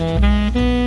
Música